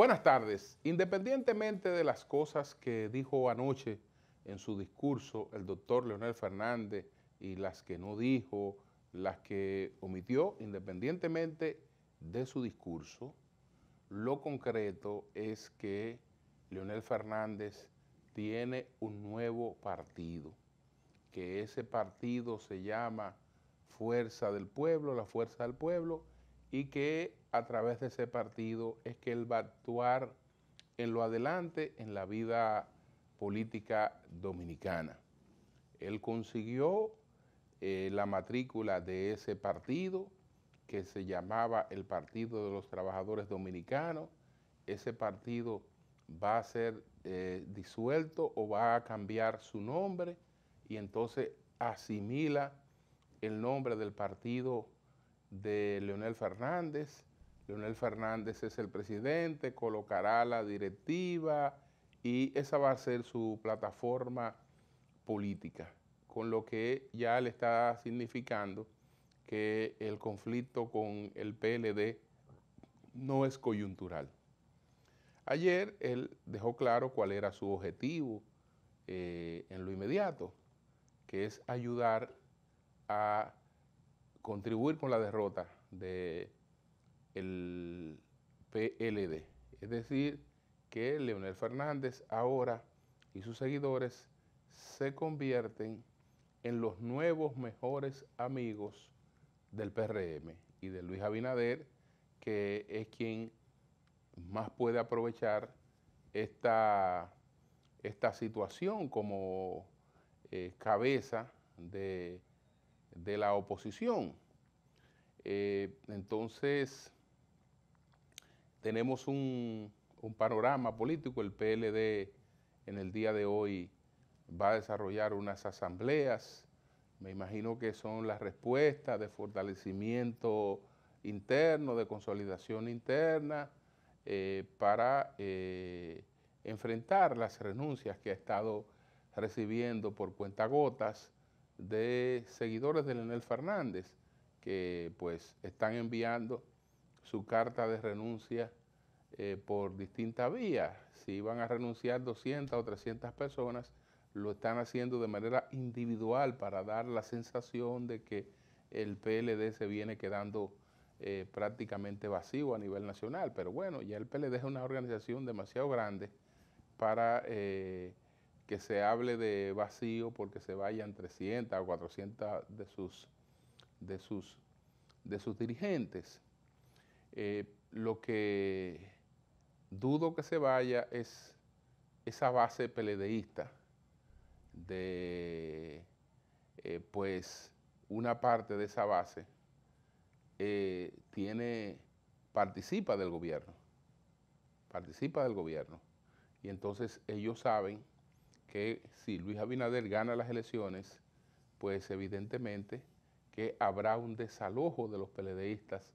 Buenas tardes. Independientemente de las cosas que dijo anoche en su discurso el doctor Leonel Fernández y las que no dijo, las que omitió, independientemente de su discurso, lo concreto es que Leonel Fernández tiene un nuevo partido, que ese partido se llama Fuerza del Pueblo, la Fuerza del Pueblo, y que a través de ese partido es que él va a actuar en lo adelante en la vida política dominicana. Él consiguió eh, la matrícula de ese partido que se llamaba el Partido de los Trabajadores Dominicanos. Ese partido va a ser eh, disuelto o va a cambiar su nombre y entonces asimila el nombre del partido de Leonel Fernández. Leonel Fernández es el presidente, colocará la directiva y esa va a ser su plataforma política, con lo que ya le está significando que el conflicto con el PLD no es coyuntural. Ayer él dejó claro cuál era su objetivo eh, en lo inmediato, que es ayudar a contribuir con la derrota del PLD. Es decir, que Leonel Fernández ahora y sus seguidores se convierten en los nuevos mejores amigos del PRM y de Luis Abinader, que es quien más puede aprovechar esta, esta situación como eh, cabeza de de la oposición. Eh, entonces, tenemos un, panorama político, el PLD en el día de hoy va a desarrollar unas asambleas, me imagino que son las respuestas de fortalecimiento interno, de consolidación interna, eh, para eh, enfrentar las renuncias que ha estado recibiendo por cuentagotas de seguidores de Leonel Fernández que pues están enviando su carta de renuncia eh, por distintas vías. Si van a renunciar 200 o 300 personas, lo están haciendo de manera individual para dar la sensación de que el PLD se viene quedando eh, prácticamente vacío a nivel nacional. Pero bueno, ya el PLD es una organización demasiado grande para eh, que se hable de vacío porque se vayan 300 o 400 de sus, de sus, de sus dirigentes. Eh, lo que dudo que se vaya es esa base peledeísta de, eh, pues, una parte de esa base eh, tiene, participa del gobierno, participa del gobierno. Y entonces ellos saben que si Luis Abinader gana las elecciones, pues evidentemente que habrá un desalojo de los peledeístas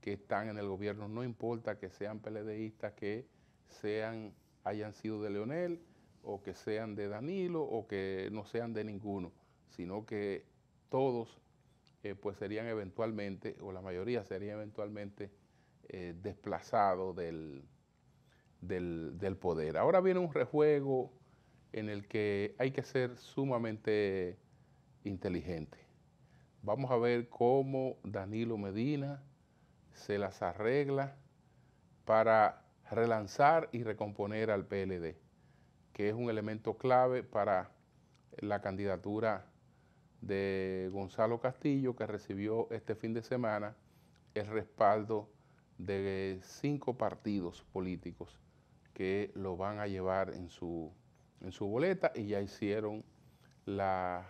que están en el gobierno, no importa que sean peledeístas, que sean, hayan sido de Leonel, o que sean de Danilo, o que no sean de ninguno, sino que todos eh, pues serían eventualmente, o la mayoría serían eventualmente eh, desplazados del, del, del poder. Ahora viene un rejuego en el que hay que ser sumamente inteligente. Vamos a ver cómo Danilo Medina se las arregla para relanzar y recomponer al PLD, que es un elemento clave para la candidatura de Gonzalo Castillo, que recibió este fin de semana el respaldo de cinco partidos políticos que lo van a llevar en su en su boleta y ya hicieron la,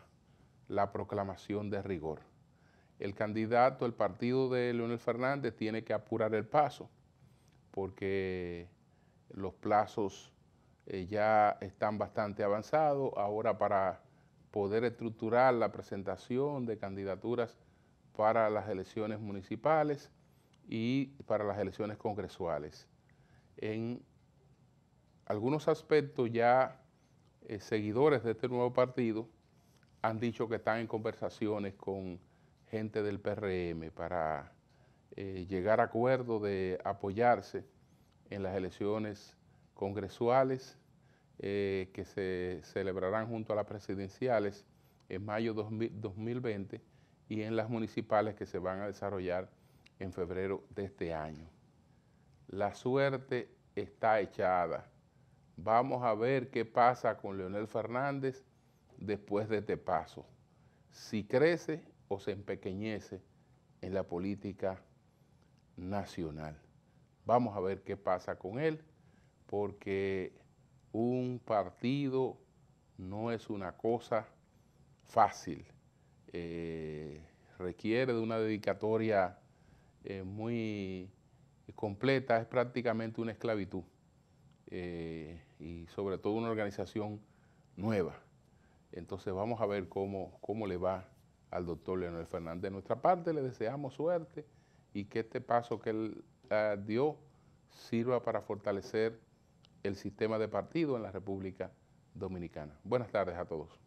proclamación de rigor. El candidato, el partido de Leonel Fernández tiene que apurar el paso porque los plazos eh, ya están bastante avanzados. Ahora para poder estructurar la presentación de candidaturas para las elecciones municipales y para las elecciones congresuales. En algunos aspectos ya eh, seguidores de este nuevo partido han dicho que están en conversaciones con gente del PRM para eh, llegar a acuerdo de apoyarse en las elecciones congresuales eh, que se celebrarán junto a las presidenciales en mayo de 2020 y en las municipales que se van a desarrollar en febrero de este año. La suerte está echada. Vamos a ver qué pasa con Leonel Fernández después de este paso. Si crece o se empequeñece en la política nacional. Vamos a ver qué pasa con él, porque un partido no es una cosa fácil. Eh, requiere de una dedicatoria eh, muy completa, es prácticamente una esclavitud eh, y sobre todo una organización nueva. Entonces vamos a ver cómo, cómo le va al doctor Leonel Fernández. De nuestra parte le deseamos suerte y que este paso que él ah, dio sirva para fortalecer el sistema de partido en la República Dominicana. Buenas tardes a todos.